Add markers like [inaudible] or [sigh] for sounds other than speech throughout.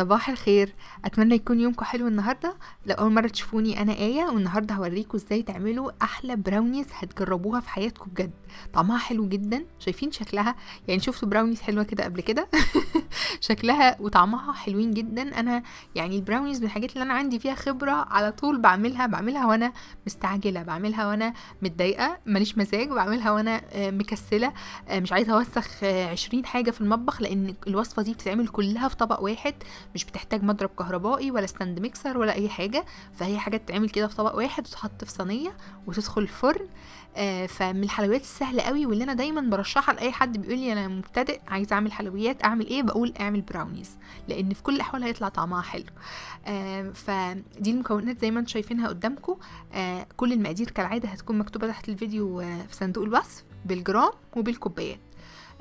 صباح الخير. أتمنى يكون يومكم حلو النهارده. لو أول مرة تشوفوني أنا آية والنهاردة هوريكم إزاي تعملوا أحلى براونيز هتجربوها في حياتكم بجد. طعمها حلو جدا. شايفين شكلها؟ يعني شفتوا براونيز حلوة كده قبل كده؟ [laughs] [laughs] شكلها وطعمها حلوين جدا. أنا يعني البراونيز من الحاجات اللي أنا عندي فيها خبرة على طول بعملها بعملها وأنا مستعجلة بعملها وأنا متضايقة ماليش مزاج بعملها وأنا آه، مكسلة آه، مش عايزة أوسخ آه، عشرين حاجة في المطبخ لأن الوصفة دي بتتعمل كلها في طبق واحد مش بتحتاج مضرب كهربائي ولا stand mixer ولا أي حاجة. فهي حاجة تتعمل كده في طبق واحد وتتحط في صينية وتدخل الفرن. فمن الحلويات السهلة قوي واللي أنا دايما برشحها لأي حد بيقول لي أنا مبتدئ عايز أعمل حلويات أعمل إيه؟ بقول أعمل براونيز لأن في كل الأحوال هيطلع طعمها حلو. آه فدي المكونات زي ما أنتم شايفينها قدامكم. آه كل المقادير كالعادة هتكون مكتوبة تحت الفيديو آه في صندوق الوصف بالجرام وبالكوبايات.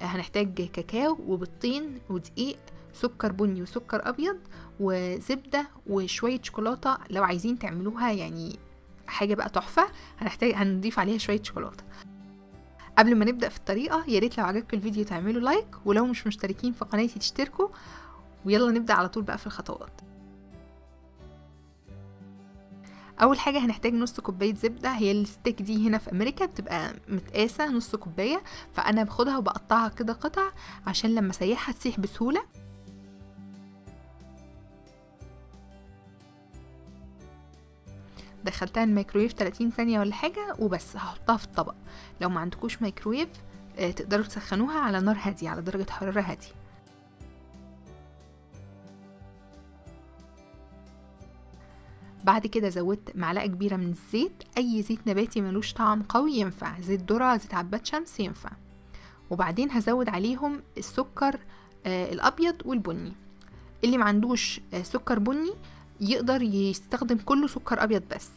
آه هنحتاج كاكاو وبيضتين ودقيق سكر بني وسكر أبيض وزبدة وشوية شوكولاتة لو عايزين تعملوها يعني حاجة بقى تحفة هنحتاج هنضيف عليها شوية شوكولاتة. قبل ما نبدأ في الطريقة يا ريت لو عجبكم الفيديو تعملوا like ولو مش مشتركين في قناتي تشتركوا ويلا نبدأ على طول بقى في الخطوات. أول حاجة هنحتاج نص كوباية زبدة هي ال stick دي هنا في أمريكا بتبقى متقاسة نص كوباية فأنا باخدها وبقطعها كده قطع عشان لما أسيحها تسيح بسهولة. دخلتها الميكرويف 30 ثانية ولا حاجة وبس هحطها في الطبق. لو ما عندكوش ميكرويف آه، تقدروا تسخنوها على نار هادية على درجة حرارة هادية. بعد كده زودت معلقة كبيرة من الزيت. أي زيت نباتي ملوش طعم قوي ينفع. زيت ذرة زيت عباد شمس ينفع. وبعدين هزود عليهم السكر آه الأبيض والبني. اللي معندوش آه سكر بني يقدر يستخدم كله سكر أبيض بس.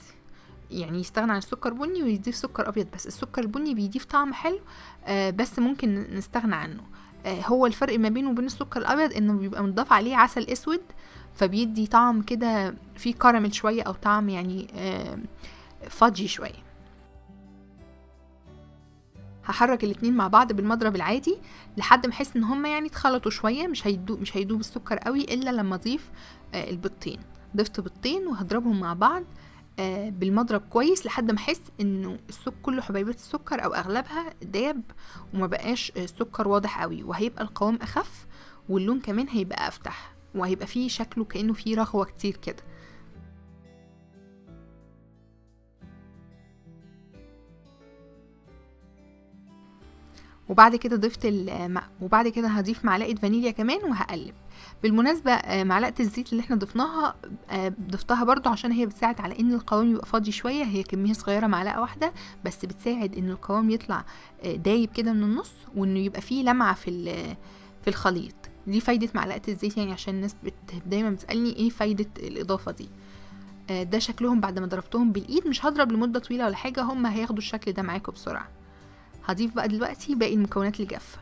يعني يستغنى عن السكر بني ويضيف سكر أبيض بس. السكر البني بيضيف طعم حلو آه بس ممكن نستغنى عنه. آه هو الفرق ما بينه وبين السكر الأبيض إنه بيبقى مضاف عليه عسل أسود فبيدي طعم كده فيه كراميل شوية أو طعم يعني آه شوية. هحرك الاتنين مع بعض بالمضرب العادي لحد ما أحس إن هما يعني اتخلطوا شوية مش هيدوب مش هيدوب السكر قوي إلا لما أضيف آه البيضتين. ضفت بيضتين وهضربهم مع بعض آه بالمضرب كويس لحد ما أحس إنه السكر كله حبيبات السكر أو أغلبها داب وما بقاش السكر واضح قوي وهيبقى القوام أخف واللون كمان هيبقى أفتح وهيبقى فيه شكله كأنه فيه رغوة كتير كده. وبعد كده ضفت. وبعد كده هضيف معلقة فانيليا كمان وهقلب بالمناسبة آه، معلقة الزيت اللي إحنا ضفناها آه، ضفتها برضو عشان هي بتساعد على إن القوام يبقى فاضي شوية هي كمية صغيرة معلقة واحدة بس بتساعد إن القوام يطلع آه، دايب كده من النص وإنه يبقى فيه لمعة في في الخليط دي فايدة معلقة الزيت يعني عشان الناس. دايما بتسألني إيه فايدة الإضافة دي ده شكلهم بعد ما ضربتهم بالإيد مش هضرب لمدة طويلة ولا حاجة هم هياخدوا الشكل ده معاكم بسرعة هضيف بقى دلوقتي باقي المكونات الجافة.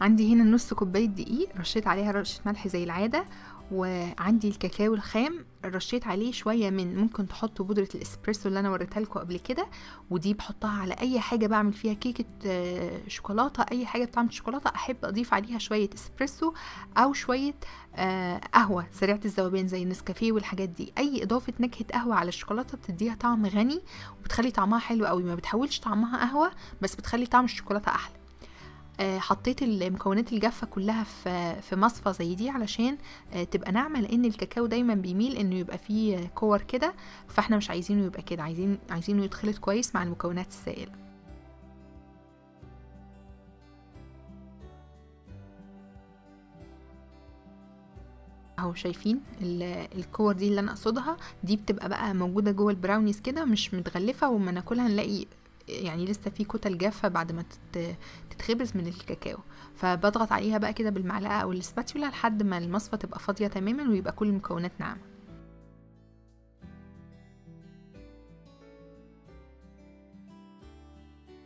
عندي هنا نص كوباية دقيق رشيت عليها رشة ملح زي العادة وعندي الكاكاو الخام رشيت عليه شوية من ممكن تحطوا بودرة الإسبريسو اللي أنا وريتها لكم قبل كده ودي بحطها على أي حاجة بعمل فيها كيكة آه، شوكولاتة أي حاجة بتعمل شوكولاتة أحب أضيف عليها شوية إسبريسو أو شوية آه، قهوة سريعة الذوبان زي النسكافيه والحاجات دي. أي إضافة نكهة قهوة على الشوكولاتة بتديها طعم غني وبتخلي طعمها حلو قوي ما بتحولش طعمها قهوة بس بتخلي طعم الشوكولاتة أحلى. حطيت المكونات الجافة كلها في مصفى زي دي علشان آه، تبقى ناعمة لأن الكاكاو دايما بيميل إنه يبقى فيه آه، كور كده فإحنا مش عايزينه يبقى كده عايزين عايزينه يتخلط كويس مع المكونات السائلة. أهو شايفين ال- الكور دي اللي أنا أقصدها دي بتبقى بقى موجودة جوه البراونيز كده مش متغلفة وما ناكلها نلاقي يعني لسه في كتل جافه بعد ما تت- تتخبز من الكاكاو. فبضغط عليها بقى كده بالمعلقة أو السباتيولا لحد ما المصفى تبقى فاضية تماما ويبقى كل المكونات ناعمة.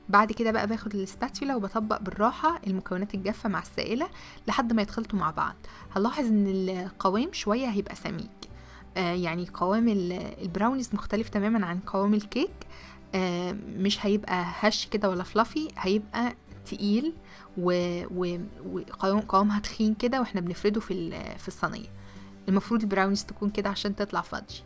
بعد كده بقى باخد السباتيولا وبطبق بالراحة المكونات الجافة مع السائلة لحد ما يتخلطوا مع بعض. هنلاحظ إن القوام شوية هيبقى سميك. آه يعني قوام ال- البراونيز مختلف تماما عن قوام الكيك. مش هيبقى هش كده ولا fluffy هيبقى تقيل وقوامها تخين كده وإحنا بنفرده في الصينية. المفروض البراونيز تكون كده عشان تطلع fudgy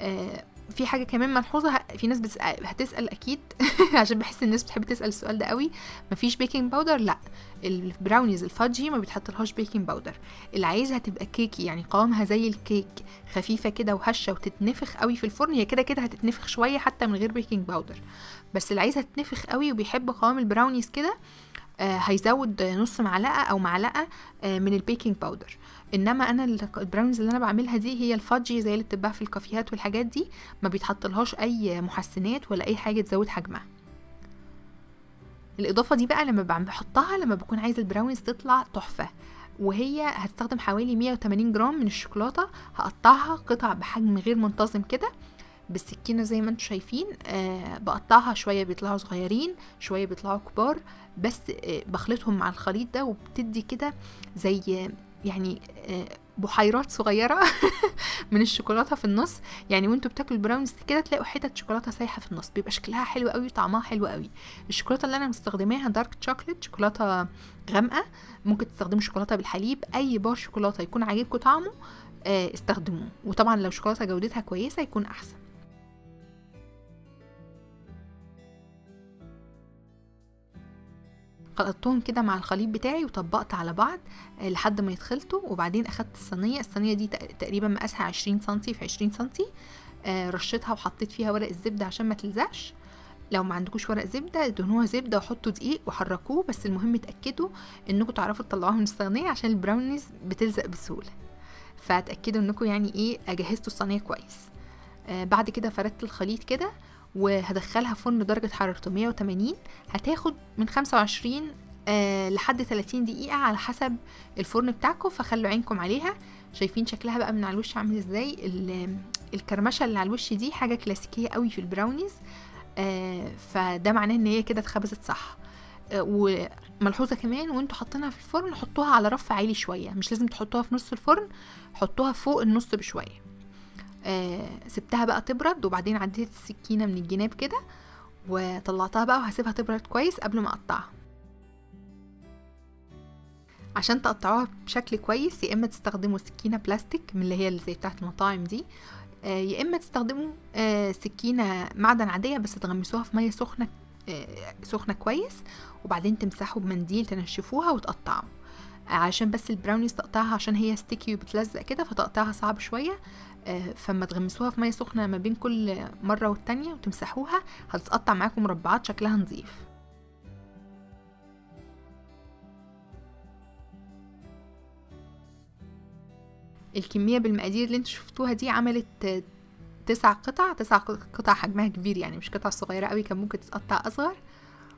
آه في حاجة كمان ملحوظة في ناس هتسأل أكيد [laughs] عشان بحس الناس بتحب تسأل السؤال ده قوي. مفيش baking powder لأ. البراونيز ال fudgy ما بيتحطلهاش baking powder اللي عايزها تبقى cakey يعني قوامها زي الكيك خفيفة كده وهشة وتتنفخ قوي في الفرن. هي كده كده هتتنفخ شوية حتى من غير baking powder بس اللي عايزها تتنفخ قوي وبيحب قوام البراونيز كده هيزود نص معلقة أو معلقة آه من ال baking powder إنما أنا البراونيز اللي أنا بعملها دي هي ال fudgy زي اللي بتتباع في الكافيهات والحاجات دي. ما بيتحطلهاش أي محسنات ولا أي حاجة تزود حجمها. الإضافة دي بقى لما بحطها لما بكون عايزة البراونيز تطلع تحفة. وهي هتستخدم حوالي 180 جرام من الشوكولاتة. هقطعها قطع بحجم غير منتظم كده. بالسكينة زي ما أنتم شايفين آه بقطعها شوية بيطلعوا صغيرين شوية بيطلعوا كبار بس آه بخلطهم مع الخليط ده وبتدي كده زي يعني آه بحيرات صغيرة [laughs] من الشوكولاتة في النص. يعني وانتوا بتاكلوا البراونيز كده تلاقوا حتت شوكولاتة سايحة في النص بيبقى شكلها حلو قوي وطعمها حلو قوي. الشوكولاتة اللي أنا مستخدماها دارك شوكليت شوكولاتة غامقة ممكن تستخدموا شوكولاتة بالحليب أي بار شوكولاتة يكون عاجبكم طعمه استخدموه. وطبعا لو شوكولاتة جودتها كويسة يكون أحسن. خلطتهم كده مع الخليط بتاعي وطبقت على بعض لحد ما يتخلطوا. وبعدين أخدت الصينية الصينية دي تقريبا مقاسها عشرين سنتي في عشرين سنتي. رشيتها وحطيت فيها ورق الزبدة عشان ما تلزقش. لو ما عندكوش ورق زبدة دهنوها زبدة وحطوا دقيق وحركوه. بس المهم اتأكدوا انكم تعرفوا تطلعوها من الصينية عشان البراونيز بتلزق بسهولة. فاتأكدوا انكم يعني إيه جهزتوا الصينية كويس. آه بعد كده فردت الخليط كده. وهدخلها فرن درجة حرارته 180 هتاخد من 25 آه لحد 30 دقيقة على حسب الفرن بتاعكم فخلوا عينكم عليها. شايفين شكلها بقى من على الوش عامل إزاي؟ الكرمشة اللي على الوش دي حاجة كلاسيكية قوي في البراونيز آه فده معناه ان هي كده اتخبزت صح. آه وملحوظة كمان وانتوا حاطينها في الفرن حطوها على رف عالي شوية مش لازم تحطوها في نص الفرن حطوها فوق النص بشوية. آه سبتها بقى تبرد وبعدين عديت السكينة من الجناب كده وطلعتها بقى وهسيبها تبرد كويس قبل ما أقطعها. عشان تقطعوها بشكل كويس يا إما تستخدموا سكينة بلاستيك من اللي هي اللي زي بتاعه المطاعم دي آه يا إما تستخدموا آه سكينة معدن عادية بس تغمسوها في مية سخنة سخنة كويس وبعدين تمسحوا بمنديل تنشفوها وتقطعوا عشان بس البراونيز تقطعها عشان هي ستيكي وبتلزق كده فتقطعها صعب شوية. فما تغمسوها في مية سخنة ما بين كل مرة والتانية وتمسحوها هتتقطع معاكم مربعات شكلها نظيف. الكمية بالمقادير اللي أنتوا شفتوها دي عملت تسع قطع تسع قطع حجمها كبير يعني مش قطع صغيرة قوي كان ممكن تتقطع أصغر.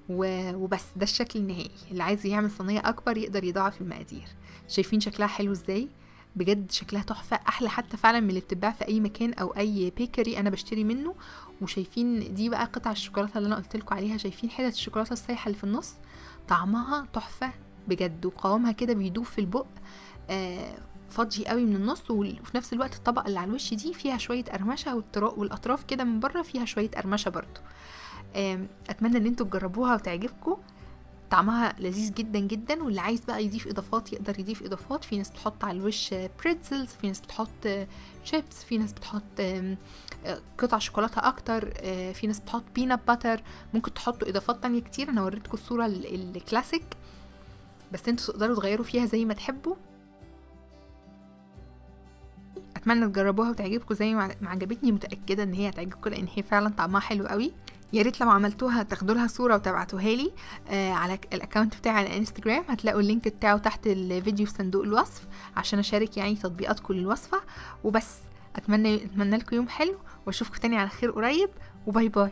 وبس ده الشكل النهائي. اللي عايز يعمل صينية أكبر يقدر يضاعف المقادير. شايفين شكلها حلو إزاي؟ بجد شكلها تحفة أحلى حتى فعلا من اللي بتتباع في أي مكان أو أي بيكري أنا بشتري منه. وشايفين دي بقى قطع الشوكولاتة اللي أنا قلتلكوا عليها شايفين حتت الشوكولاتة السايحة اللي في النص؟ طعمها تحفة بجد وقوامها كده بيدوب في البق آه fudgy قوي من النص. وفي نفس الوقت الطبقة اللي على الوش دي فيها شوية قرمشة والأطراف كده من بره فيها شوية قرمشة برضو. آه أتمنى إن أنتوا تجربوها وتعجبكم طعمها لذيذ جدا جدا واللي عايز بقى يضيف إضافات يقدر يضيف إضافات. في ناس بتحط على الوش pretzels في ناس بتحط شيبس في ناس بتحط قطع شوكولاتة أكتر في ناس بتحط peanut butter ممكن تحطوا إضافات تانية كتير. أنا وريتكم الصورة الكلاسيك بس أنتوا تقدروا تغيروا فيها زي ما تحبوا. أتمنى تجربوها وتعجبكم زي ما عجبتني متأكدة إن هي هتعجبكم لأن هي فعلا طعمها حلو قوي. يا ريت لو عملتوها تاخدوا لها صورة وتبعتوها لي آه على ال account بتاعي على انستجرام هتلاقوا ال link بتاعه تحت الفيديو في صندوق الوصف عشان أشارك يعني تطبيقاتكم للوصفه وبس أتمنى أتمنى لكم يوم حلو وأشوفكم تاني على خير قريب وباي باي.